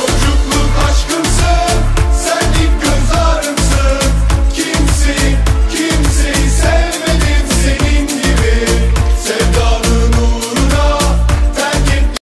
soldier.